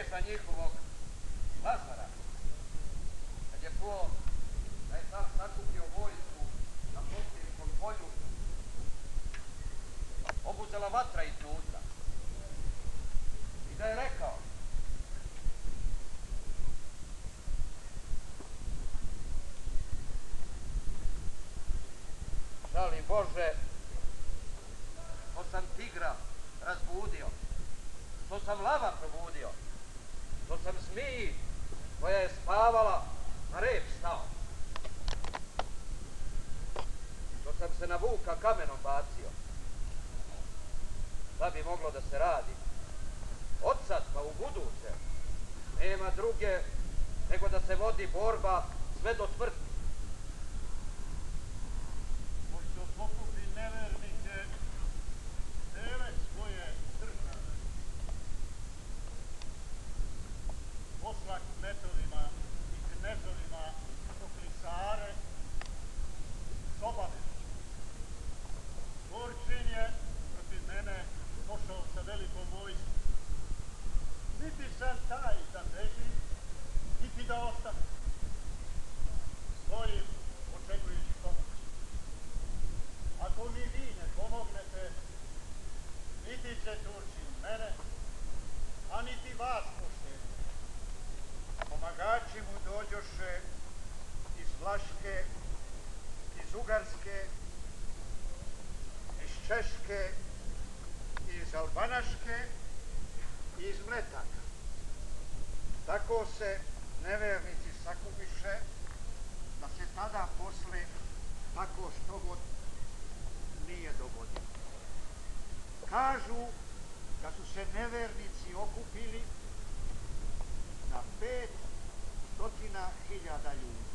njihovog Lazara, kad je čuo da je sam sakupio vojsku na protivnikom polju, obuzela vatra iznutra. I da je rekao, žali Bože, što sam tigra razbudio, što sam lava probudio, sam zmiji koja je spavala na rep stao, što sam se na vuka kamenom bacio. Šta bi moglo da se radi? Od sad pa u buduće nema druge nego da se vodi borba sve do smrti. Niti će Turčin mene, a niti vas pošteni. Pomagači mu dođoše iz Vlaške, iz Ugarske, iz Češke, iz Albanaške i iz Mletaka. Tako se nevernici sakupiše da se tada posle tako što god nije dogodilo. Kažu se nevernici okupili na pet stotina hiljada ljudi.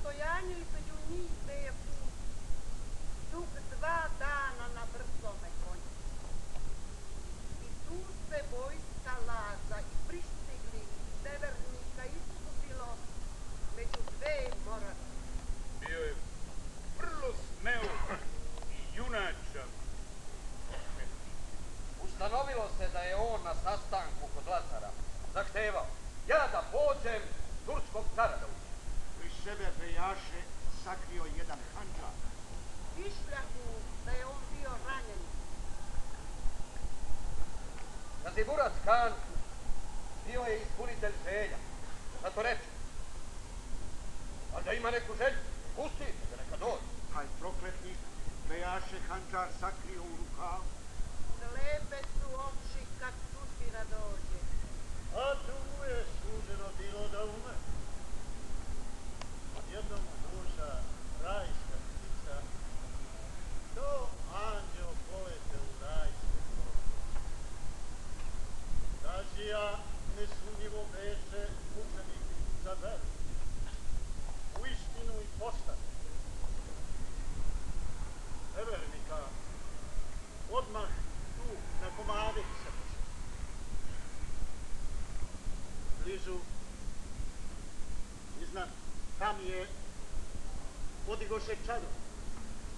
Između njih gde je put, dug dva dana na brzome konju. I tu se vojska laza i pristigli severnika iskupilo među dve morave. Bio je vrlo smeo i junačan. Ustanovilo se da je on na sastanku kod Lazara zahtevao ja da pođem turskog cara da sebe bejaše sakrio jedan hanđar. Išljahu da je on bio ranjen. Kazimurac Kan bio je ispunitelj želja. Zato reče, a da ima neku želju, pustite da neka dođe. Taj prokletnik bejaše hanđar sakrio u rukav. Slepe su oči kad sudbina dođe. A tu mu je suđeno bilo da ume. Jednom duša rajska ptica, to anđeo polete u rajske. Gazija nesumnjivo beše mučenik za veru, u istinu i postane. Nevernika odmah tu na komade se pošao. Blizu, iznad, tam je podigoše čado.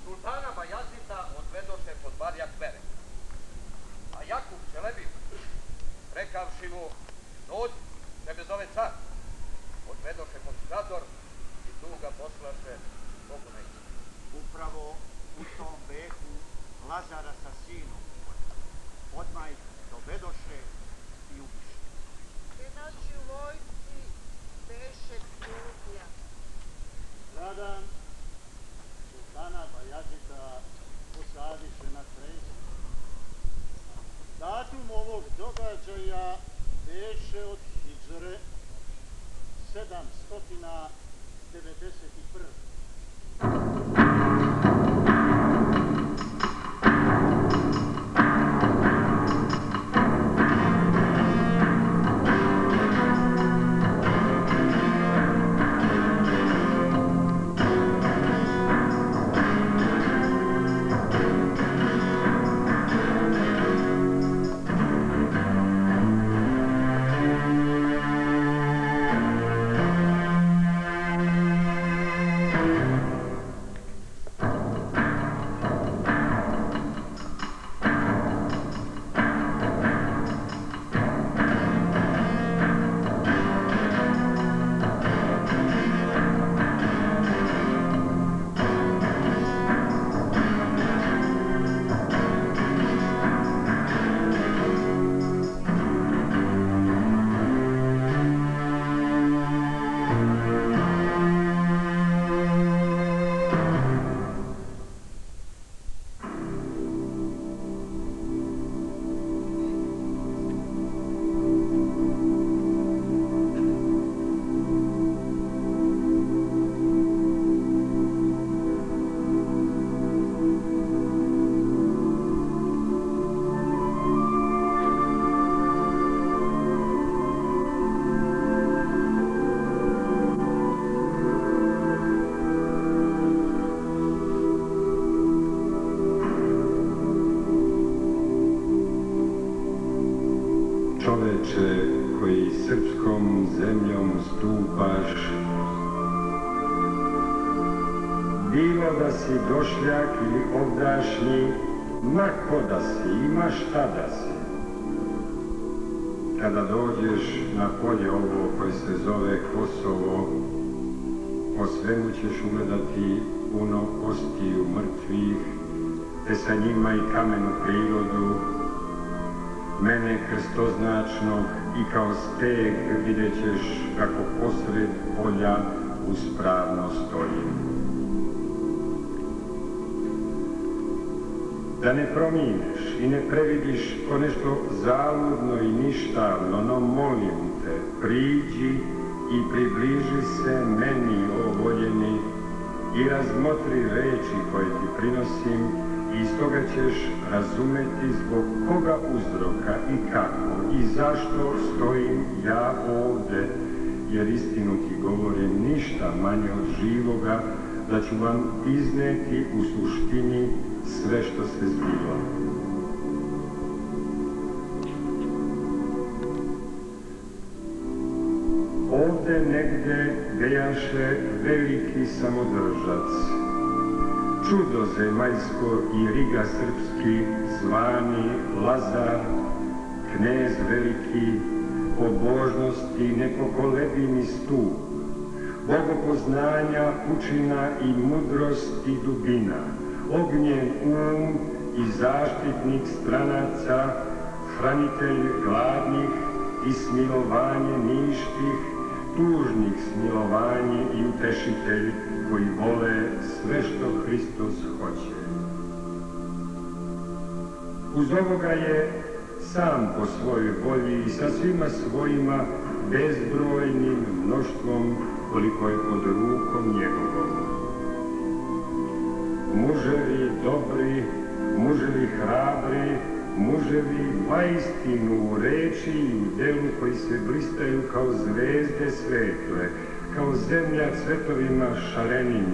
Sultana Bajazita odvedoše pod barjak vere. A Jakub Čelebin, rekavši mu, dođi, tebe zove car, odvedoše pod šador i tu ga poslaše Bogu neće. Upravo u tom behu Lazara sa sinom. Odmah ih dovedoše i ubiše. Te noći u vojsci beše ljudnja. Zadan sultana Bajazita posadiše na trezor. Datum ovog događaja beše od Hidžre 791. ćeš ugledati puno kostiju mrtvih, te sa njima i kamenu prirodu, mene krstoznačnog i kao steg vidjet ćeš kako posred polja uspravno stojim. Da ne promineš i ne previdiš ko nešto zaludno i ništavno, no molim te, priđi i približi se meni, o voljeni, i razmotri reči koje ti prinosim i iz toga ćeš razumeti zbog koga uzroka i kako i zašto stojim ja ovde, jer istinu ti govorim ništa manje od živoga, da ću vam izneti u suštini sve što se zbiva. Ovde negde bejaše veliki samodržac, čudo zemaljsko i riga srpski, zvani Lazar, knez veliki, pobožnosti nepokolebini stup, bogopoznanja, učina i mudrost i dubina, ognjen um i zaštitnik stranaca, hranitelj gladnih i smilovanje ništih, tužnih smilovanje i utešitelj koji vole sve što Hristos hoće. Uz ovoga je sam po svojoj volji i sa svima svojima bezbrojnim mnoštvom koliko je pod rukom njegovom. Muževi dobri, muževi hrabri, muževi vaistinu u reči i u delu koji se blistaju kao zvezde svetle, kao zemlja cvetovima šarenim,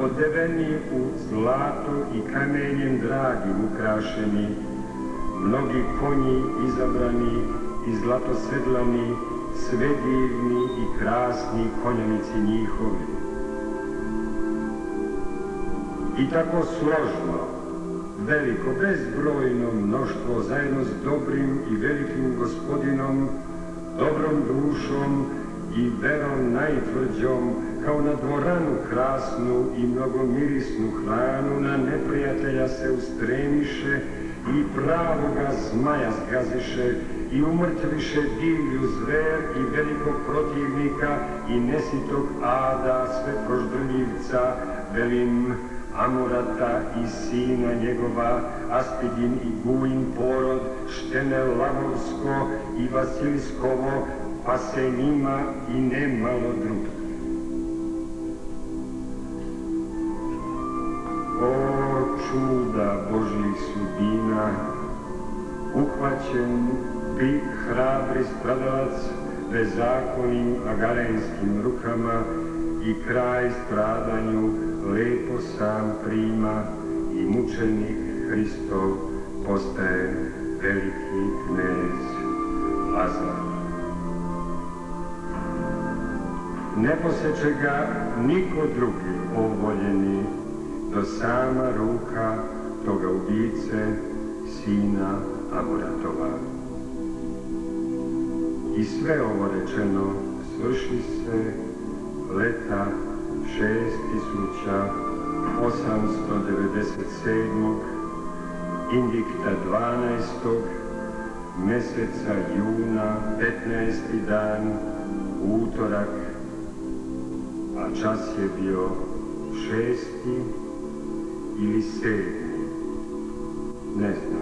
odeveni u zlato i kamenjem dragim ukrašeni, mnogi konji izabrani i zlatosedlani, sve divni i krasni konjanici njihovi. I tako složno, veliko, bezbrojno mnoštvo zajedno s dobrim i velikim gospodinom, dobrom dušom i verom najtvrđom, kao na dvoranu krasnu i mnogomirisnu hranu, na neprijatelja se ustremiše i pravoga zmaja zgaziše i umrtviše divlju zver i velikog protivnika i nesitog ada sve proždrljivca, velim Amurata i sina njegova, Aspidin i Guin porod, Štene i Vasilskovo, pa se njima i nemalo drugih. O čuda Božih sudina, uhvaćen bi hrabri stradalac bezakonim agarenskim rukama i kraj stradanju lepo sam prima i mučenik Hristov postaje veliki knez Lazar. Ne poseče ga niko drugi ovoljeni do sama ruka toga ubice, sina Amuratova. I sve ovo rečeno svrši se leta 6897. indikta 12. meseca juna, 15. dan, utorak, a čas je bio šesti ili sedmi, ne znam,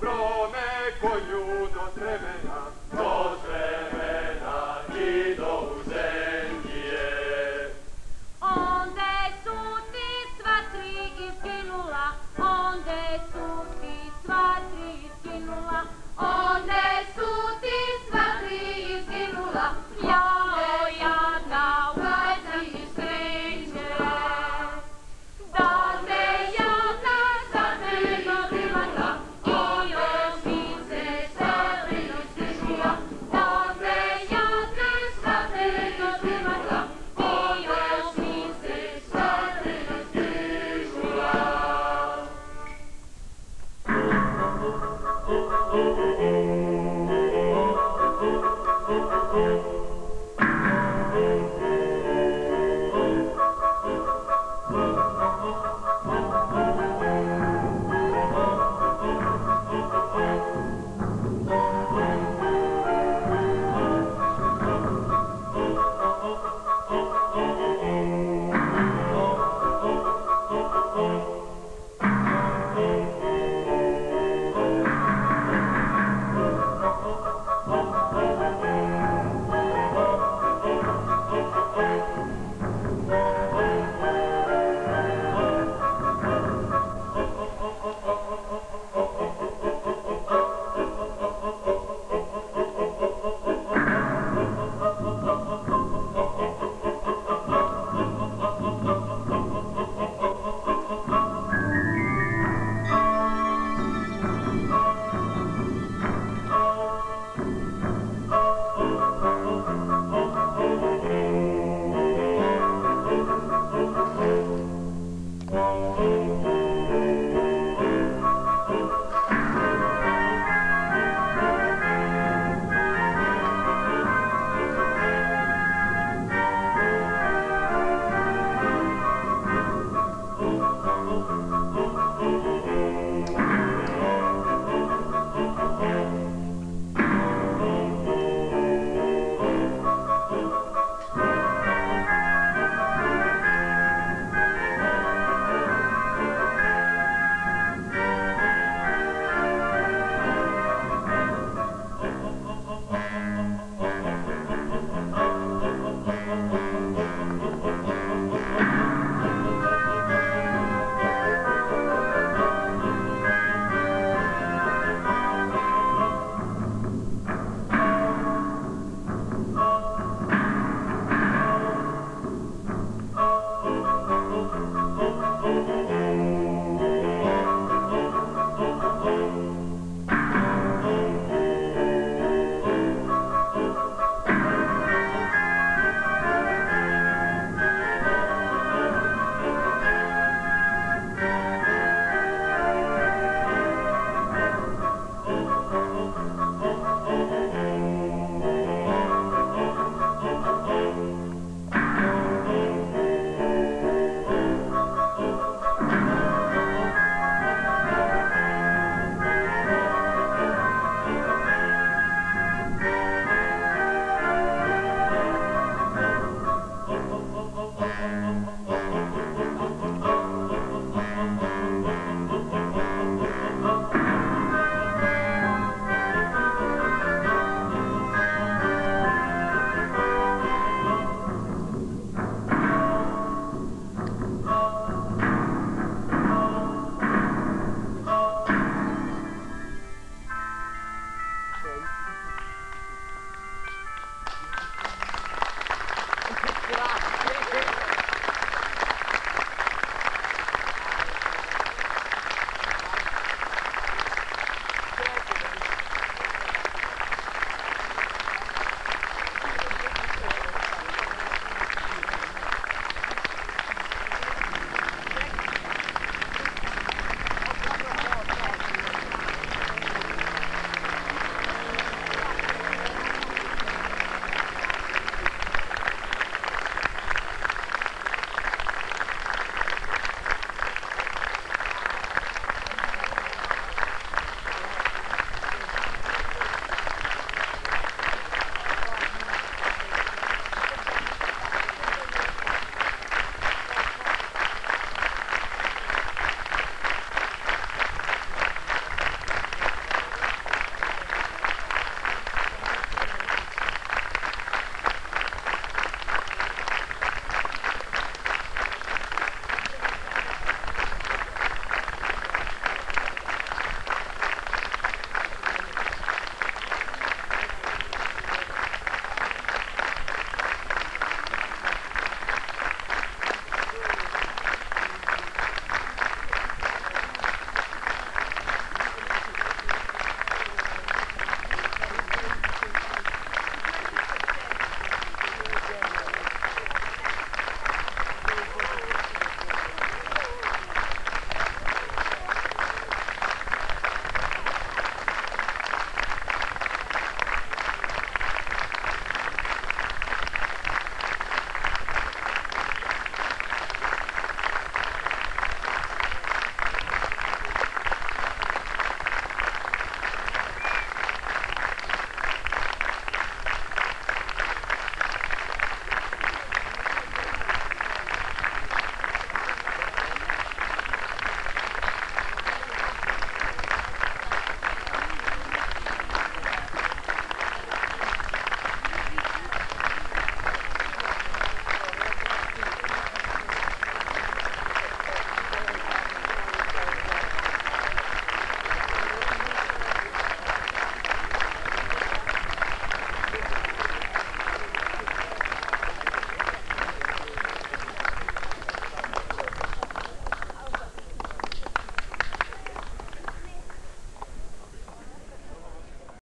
krvna od junaka. A dobro me konju do trebe,